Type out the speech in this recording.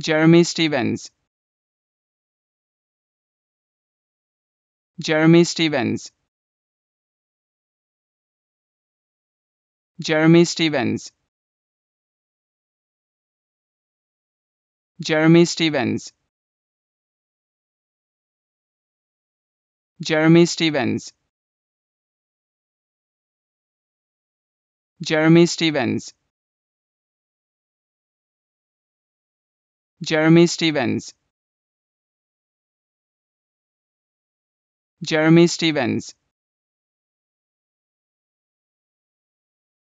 Jeremy Stevens. Jeremy Stevens. Jeremy Stevens. Jeremy Stevens. Jeremy Stevens. Jeremy Stevens Jeremy Stevens. Jeremy Stevens